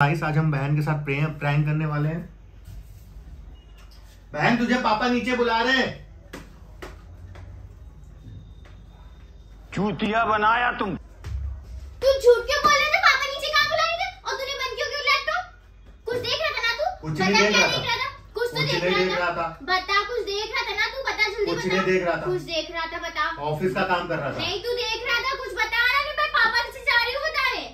Guys आज हम बहन के साथ प्रैंक करने वाले हैं। बहन तुझे पापा नीचे बुला रहे चूतिया बनाया तुम। तू झूठ क्यों बोल रहे थे पापा नीचे कहाँ बुलाए थे और तूने बंद क्यों क्यों लैपटॉप कुछ देख रहा था ना तू? कुछ नहीं देख रहा था। कुछ तो देख रहा था। बता कुछ देख रहा था ना तू? बता जल्दी कुछ बता। नहीं देख रहा था। कुछ देख रहा था बता। ऑफ़िस का काम कर रहा था। नहीं तू देख रहा था कुछ बता रहा नहीं मैं पापा से जा रही हूँ बता रहे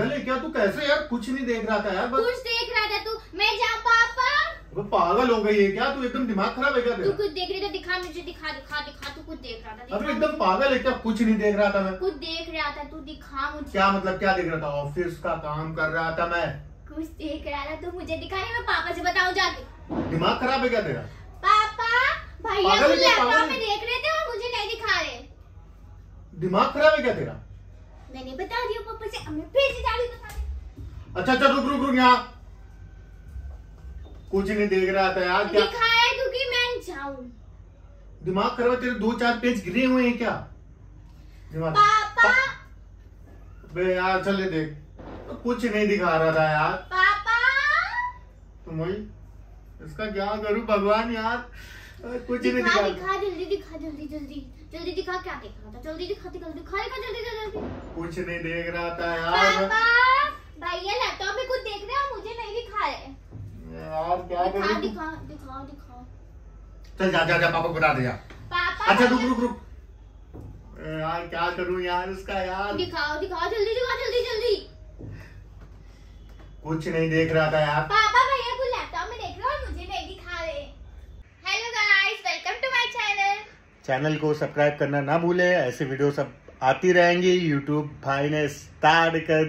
पागल है क्या? तू कैसे यार? कुछ नहीं देख रहा था यार बस। कुछ देख रहा था तू। मैं जा पापा। वो पागल हो गई है क्या? तू एकदम दिमाग खराब है क्या तू कुछ देख रही था? दिखा मुझे दिखा दिखा दिखा। तू कुछ देख रहा था अबे एकदम पागल है क्या? कुछ नहीं देख रहा था मैं। कुछ देख रहा था तू दिखा मुझे। क्या मतलब क्या देख रहा था? ऑफ़िस का काम कर रहा था मैं। कुछ देख रहा था तू मुझे दिखा नहीं मैं पापा से बताऊँ जाके। दिमाग खराब है क्या तेरा? पापा भैया लैपटॉप में देख रहे थे और मुझे नहीं दिखा रहे। दिमाग खराब है क्या तेरा? मैंने बता दिया पापा से। हमें फिर से जाली बता दे अच्छा अच्छा रुक रुक रुक यहाँ। कुछ नहीं देख रहा था यार क्या? दिखाया क्योंकि मैं जाऊँ। दिमाग खराब तेरे दो चार पेज गिरे हुए हैं क्या? दिमाग पापा। बे यार चल देख। तो कुछ नहीं दिखा रहा था यार। पापा। तुम वही इसका क्या करूँ भगवान यार। कुछ नहीं दिखा दिखा। दिखा जल्दी दिखा जल्दी जल्दी। जल्दी दिखा क्या देख था? जल्दी दिखा दिखा दिखा दिखा कुछ नहीं देख रहा था यार। पापा भैया लैपटॉप में कुछ देख रहे हैं? और मुझे नहीं दिखा रहे। यार क्या दिखा करूँ? दिखा दिखा दिखा चल जा जा जा पापा को बता दे पापा अच्छा रुक रुक रुक। यार क्या करूँ यार इसका यार? दिखाओ दिखाओ जल्दी दिखाओ जल्दी जल्दी। कुछ नहीं देख रहा था यार। पापा भैया को लैपटॉप में देख रहे हो मुझे नहीं दिखा रहे। Hello guys welcome to my channel channel को सब्सक्राइब करना ना भूले ऐसे वीडियो सब आती रहेंगी यूट्यूब भाई ने स्टार्ट कर दी।